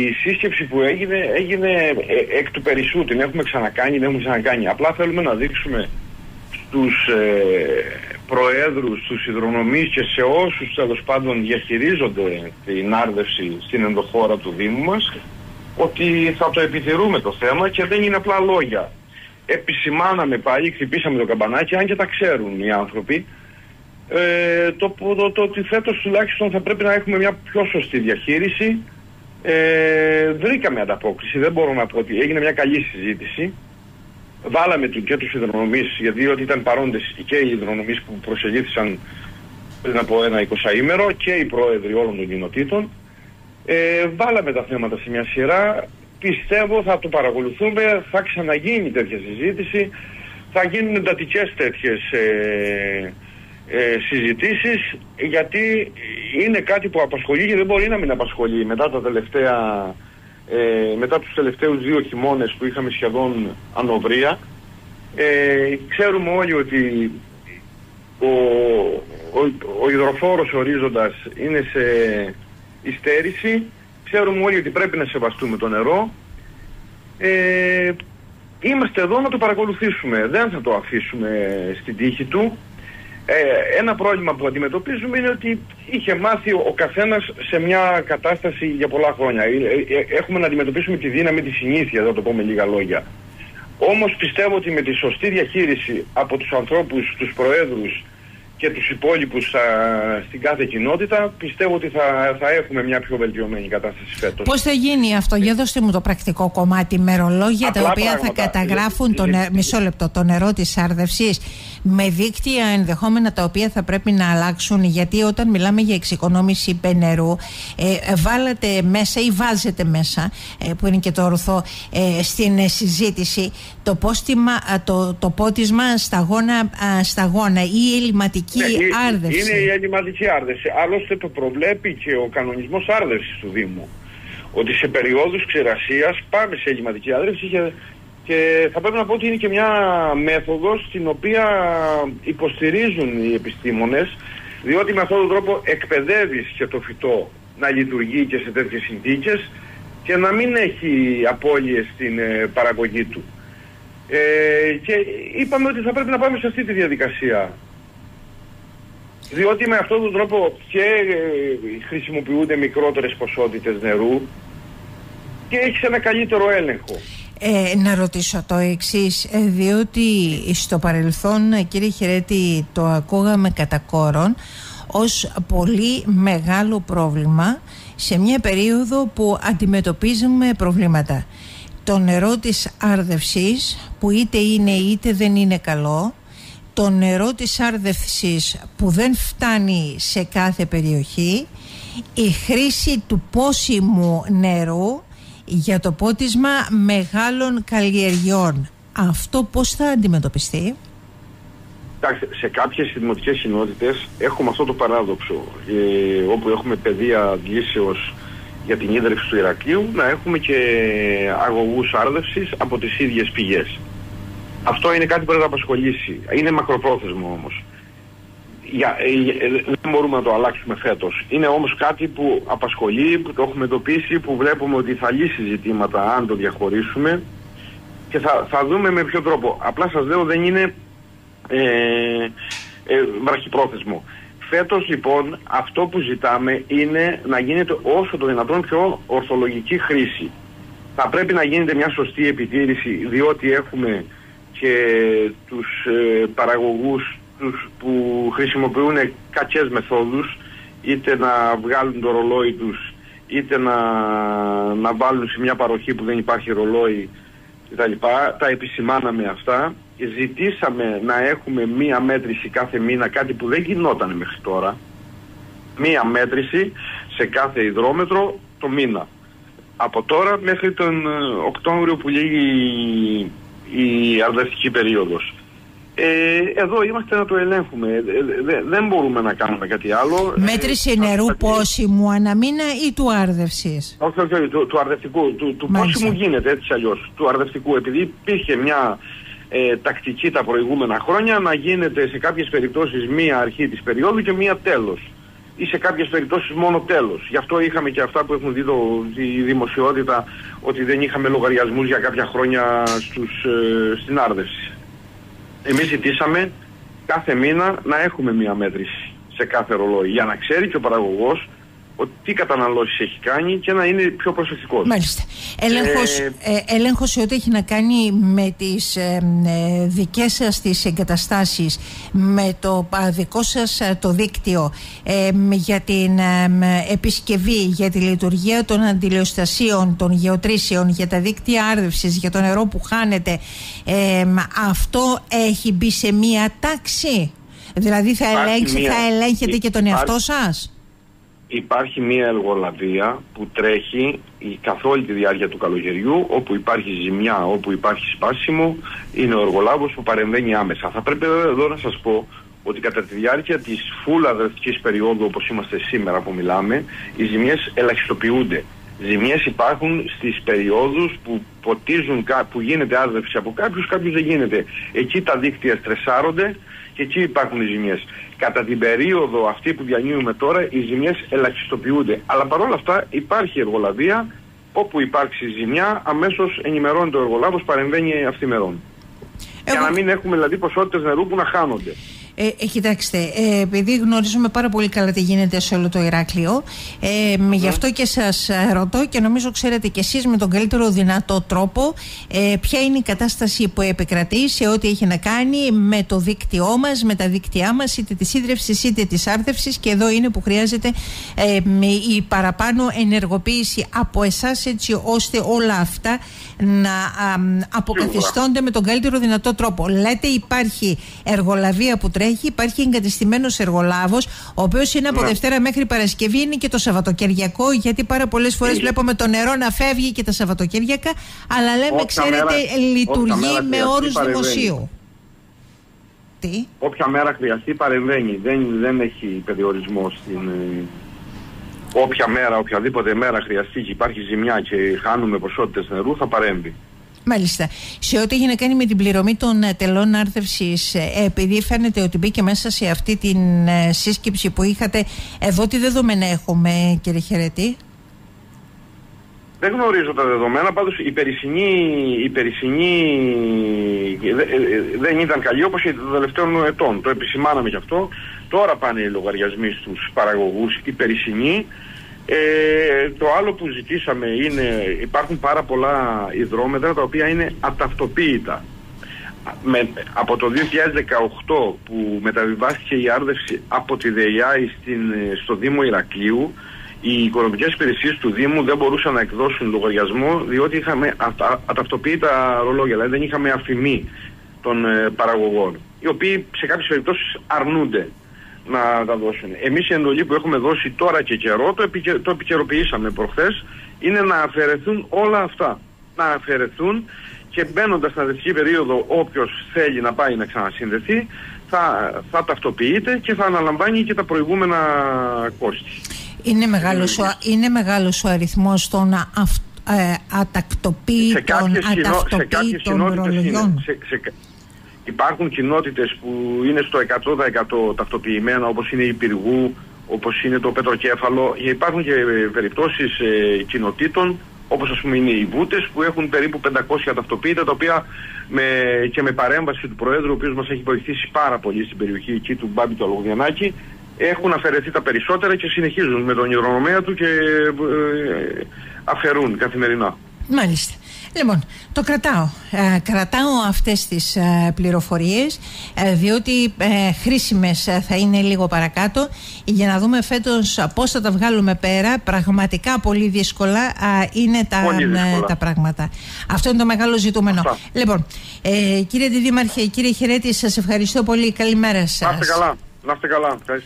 Η σύσκεψη που έγινε, έγινε ε, εκ του περισσού. Την έχουμε ξανακάνει, την έχουμε ξανακάνει. Απλά θέλουμε να δείξουμε στους ε, προέδρους, στους υδρονομείς και σε όσους τέλος πάντων διαχειρίζονται την άρδευση στην ενδοχώρα του Δήμου μας ότι θα το επιθυρούμε το θέμα και δεν είναι απλά λόγια. Επισημάναμε πάλι, χτυπήσαμε το καμπανάκι, αν και τα ξέρουν οι άνθρωποι, ε, το, το, το, ότι φέτος τουλάχιστον θα πρέπει να έχουμε μια πιο σωστή διαχείριση. Ε, βρήκαμε ανταπόκριση, δεν μπορώ να πω ότι έγινε μια καλή συζήτηση. Βάλαμε του, και τους υδρονομείς, γιατί ότι ήταν παρόντες και οι υδρονομείς που προσελήθησαν πριν από ένα εικοσαήμερο και οι πρόεδροι όλων των κοινοτήτων. Ε, βάλαμε τα θέματα σε μια σειρά. Πιστεύω θα το παρακολουθούμε, θα ξαναγίνει τέτοια συζήτηση, θα γίνουν εντατικές τέτοιες ε, ε, συζητήσεις γιατί είναι κάτι που απασχολεί και δεν μπορεί να μην απασχολεί. Μετά τα τελευταία ε, μετά τους τελευταίους δύο χειμώνες που είχαμε σχεδόν ανοβρία ε, ξέρουμε όλοι ότι ο, ο, ο υδροφόρος ορίζοντας είναι σε υστέρηση. Ξέρουμε όλοι ότι πρέπει να σεβαστούμε το νερό. Ε, είμαστε εδώ να το παρακολουθήσουμε. Δεν θα το αφήσουμε στην τύχη του ε, ένα πρόβλημα που αντιμετωπίζουμε είναι ότι είχε μάθει ο, ο καθένας σε μια κατάσταση για πολλά χρόνια. Ε, ε, έχουμε να αντιμετωπίσουμε τη δύναμη της συνήθεια, θα το πω με λίγα λόγια. Όμως πιστεύω ότι με τη σωστή διαχείριση από τους ανθρώπους, τους προέδρους και τους υπόλοιπους στην κάθε κοινότητα πιστεύω ότι θα, θα έχουμε μια πιο βελτιωμένη κατάσταση φέτος. Πώς θα γίνει αυτό, για δώστε μου το πρακτικό κομμάτι, μερολόγια τα οποία θα καταγράφουν το, μισό λεπτό, το νερό της άρδευσης με δίκτυα ενδεχόμενα τα οποία θα πρέπει να αλλάξουν. Γιατί όταν μιλάμε για εξοικονόμηση νερού ε, βάλατε μέσα ή βάζετε μέσα ε, που είναι και το ορθό ε, στην συζήτηση το, πόστιμα, το, το πότισμα σταγόνα, σταγόνα ή η ελληματική ναι, άρδευση. Είναι η ελληματική άρδευση. Άλλωστε το προβλέπει και ο κανονισμός άρδευσης του Δήμου ότι σε περιόδους ξηρασίας πάμε σε ελληματική άρδευση και και θα πρέπει να πω ότι είναι και μια μέθοδος την οποία υποστηρίζουν οι επιστήμονες διότι με αυτόν τον τρόπο εκπαιδεύεις και το φυτό να λειτουργεί και σε τέτοιες συνθήκες και να μην έχει απώλειες στην ε, παραγωγή του. Ε, και είπαμε ότι θα πρέπει να πάμε σε αυτή τη διαδικασία. Διότι με αυτόν τον τρόπο και ε, χρησιμοποιούνται μικρότερες ποσότητες νερού και έχεις ένα καλύτερο έλεγχο. Ε, να ρωτήσω το εξής, ε, διότι στο παρελθόν κύριε Χαιρέτη το ακούγαμε κατά κόρον ως πολύ μεγάλο πρόβλημα σε μια περίοδο που αντιμετωπίζουμε προβλήματα. Το νερό της άρδευσης που είτε είναι είτε δεν είναι καλό, το νερό της άρδευσης που δεν φτάνει σε κάθε περιοχή, η χρήση του πόσιμου νερού για το πότισμα μεγάλων καλλιεργιών. Αυτό πώς θα αντιμετωπιστεί; Εντάξει, σε κάποιες δημοτικές κοινότητες έχουμε αυτό το παράδοξο ε, όπου έχουμε παιδεία αντλήσεως για την ίδρυξη του Ηρακλείου να έχουμε και αγωγούς άρδευσης από τις ίδιες πηγές. Αυτό είναι κάτι που πρέπει να απασχολήσει. Είναι μακροπρόθεσμο όμως για, ε, ε, δεν μπορούμε να το αλλάξουμε φέτος. Είναι όμως κάτι που απασχολεί, που το έχουμε εντοπίσει, που βλέπουμε ότι θα λύσει ζητήματα αν το διαχωρίσουμε και θα, θα δούμε με ποιο τρόπο. Απλά σας λέω δεν είναι ε, ε, βραχυπρόθεσμο. Φέτος λοιπόν αυτό που ζητάμε είναι να γίνεται όσο το δυνατόν πιο ορθολογική χρήση. Θα πρέπει να γίνεται μια σωστή επιτήρηση διότι έχουμε και τους ε, παραγωγούς τους που χρησιμοποιούν κακές μεθόδους είτε να βγάλουν το ρολόι τους είτε να, να βάλουν σε μια παροχή που δεν υπάρχει ρολόι κτλ. Τα επισημάναμε αυτά. Ζητήσαμε να έχουμε μία μέτρηση κάθε μήνα, κάτι που δεν γινόταν μέχρι τώρα. Μία μέτρηση σε κάθε υδρόμετρο το μήνα. Από τώρα μέχρι τον Οκτώβριο που λύγει η αρδευτική περίοδος. Ε, εδώ είμαστε να το ελέγχουμε. Ε, δεν μπορούμε να κάνουμε κάτι άλλο. Μέτρηση ε, νερού ε, πόσιμου αναμήνα ή του άρδευσης; Όχι, όχι, όχι, του, του αρδευτικού. Του, του πόσιμου γίνεται έτσι αλλιώς. Του αρδευτικού. Επειδή υπήρχε μια ε, τακτική τα προηγούμενα χρόνια να γίνεται σε κάποιες περιπτώσεις μία αρχή της περίοδου και μία τέλος. Ή σε κάποιες περιπτώσεις μόνο τέλος. Γι' αυτό είχαμε και αυτά που έχουν δει το, τη δημοσιότητα ότι δεν είχαμε λογαριασμούς για κάποια χρόνια στους, ε, στην άρδευση. Εμείς ζητήσαμε κάθε μήνα να έχουμε μία μέτρηση σε κάθε ρολόι για να ξέρει και ο παραγωγός ότι τι καταναλώσεις έχει κάνει και να είναι πιο προσεκτικός. Μάλιστα. Έλεγχος, ε, ε έλεγχος σε ό,τι έχει να κάνει με τις ε, ε δικές σας τις εγκαταστάσεις, με το δικό σας ε, το δίκτυο, για την επισκευή, για τη λειτουργία των αντιλιοστασίων, των γεωτρήσεων, για τα δίκτυα άρδευσης, για το νερό που χάνεται, αυτό έχει μπει σε μία τάξη. Δηλαδή θα, θα ελέγχετε και τον εαυτό σας; Υπάρχει μια εργολαβία που τρέχει καθ' όλη τη διάρκεια του καλοκαιριού όπου υπάρχει ζημιά, όπου υπάρχει σπάσιμο είναι ο εργολάβος που παρεμβαίνει άμεσα. Θα πρέπει εδώ να σας πω ότι κατά τη διάρκεια της φούλα αδερφικής περίοδου όπως είμαστε σήμερα που μιλάμε οι ζημιές ελαχιστοποιούνται. Ζημιές υπάρχουν στις περιόδους που ποτίζουν, που γίνεται άρδευση από κάποιους, κάποιους δεν γίνεται. Εκεί τα δίκτυα στρεσάρονται και εκεί υπάρχουν οι ζημιές. Κατά την περίοδο αυτή που διανύουμε τώρα οι ζημιές ελαχιστοποιούνται. Αλλά παρόλα αυτά υπάρχει εργολαβία όπου υπάρξει ζημιά αμέσως ενημερώνεται ο εργολάβος παρεμβαίνει αυθημερών. Εγώ... Για να μην έχουμε δηλαδή ποσότητες νερού που να χάνονται. Ε, ε, κοιτάξτε, ε, επειδή γνωρίζουμε πάρα πολύ καλά τι γίνεται σε όλο το Ηράκλειο, ε, mm. γι' αυτό και σας ρωτώ και νομίζω ξέρετε κι εσείς με τον καλύτερο δυνατό τρόπο ε, ποια είναι η κατάσταση που επικρατεί σε ό,τι έχει να κάνει με το δίκτυό μας, με τα δίκτυά μας, είτε της ίδρυυσης είτε της άρθευσης και εδώ είναι που χρειάζεται ε, η παραπάνω ενεργοποίηση από εσάς έτσι ώστε όλα αυτά να αποκαθιστώνται με τον καλύτερο δυνατό τρόπο. Λέτε υπάρχει εργολαβία που τρέχει, υπάρχει εγκατεστημένος εργολάβος, ο οποίος είναι από ναι. Δευτέρα μέχρι Παρασκευή, είναι και το Σαββατοκυριακό, γιατί πάρα πολλές φορές βλέπουμε το νερό να φεύγει και τα Σαββατοκύριακα, αλλά λέμε, όποια ξέρετε, μέρα, λειτουργεί με όρους δημοσίου. Τι; Όποια μέρα χρειαστεί παρεμβαίνει. Δεν, δεν έχει περιορισμό στην, ε, όποια μέρα, οποιαδήποτε μέρα χρειαστεί και υπάρχει ζημιά και χάνουμε ποσότητες νερού θα παρέμβει. Μάλιστα. Σε ό,τι έχει να κάνει με την πληρωμή των ε, τελών άρθευσης, ε, επειδή φαίνεται ότι μπήκε μέσα σε αυτή την ε, σύσκεψη που είχατε, εδώ τι δεδομένα έχουμε, κύριε Χαιρετή; Δεν γνωρίζω τα δεδομένα, πάντως η περσινή, η περσινή δεν ήταν καλή όπως η των τελευταίων ετών. Το επισημάναμε γι' αυτό. Τώρα πάνε οι λογαριασμοί στους παραγωγούς, οι περσινοί. Ε, το άλλο που ζητήσαμε είναι, υπάρχουν πάρα πολλά υδρόμετρα τα οποία είναι αταυτοποίητα. Με, από το 2018 που μεταβιβάστηκε η άρδευση από τη ΔΕΙΑΗ στην, στο Δήμο Ηρακλείου οι οικονομικές υπηρεσίες του Δήμου δεν μπορούσαν να εκδώσουν λογαριασμό διότι είχαμε ατα, αταυτοποίητα ρολόγια, δηλαδή δεν είχαμε αφημί των ε, παραγωγών οι οποίοι σε κάποιες περιπτώσεις αρνούνται να τα δώσουν. Εμείς η εντολή που έχουμε δώσει τώρα και καιρό, το, επικαι, το επικαιροποιήσαμε προχθές, είναι να αφαιρεθούν όλα αυτά. Να αφαιρεθούν και μπαίνοντας στην αδευτική περίοδο όποιος θέλει να πάει να ξανασυνδεθεί θα, θα ταυτοποιείται και θα αναλαμβάνει και τα προηγούμενα κόστη. Είναι μεγάλος, ο, είναι μεγάλος ο αριθμός των ε, ατακτοποίητων, αταυτοποίητων ρολογιών. Σε, σε, Υπάρχουν κοινότητες που είναι στο 100% ταυτοποιημένα όπως είναι η Πυργού, όπως είναι το Πετροκέφαλο. Υπάρχουν και περιπτώσεις ε, κοινοτήτων όπως ας πούμε είναι οι Βούτες που έχουν περίπου 500 ταυτοποίητα τα οποία με, και με παρέμβαση του Προέδρου ο οποίος μας έχει βοηθήσει πάρα πολύ στην περιοχή εκεί του Μπάμπη του Αλογδιανάκη έχουν αφαιρεθεί τα περισσότερα και συνεχίζουν με τον υδρονομέα του και ε, αφαιρούν καθημερινά. Μάλιστα. Λοιπόν, το κρατάω. Ε, κρατάω αυτές τις ε, πληροφορίες ε, διότι ε, χρήσιμες ε, θα είναι λίγο παρακάτω για να δούμε φέτος πώς θα τα βγάλουμε πέρα. Πραγματικά πολύ δύσκολα είναι τα, τα πράγματα. Αυτό είναι το μεγάλο ζητούμενο. Λοιπόν, κύριε Δήμαρχε, κύριε Χαιρέτη, σας ευχαριστώ πολύ. Καλημέρα σας. Να είστε καλά. Να είστε καλά.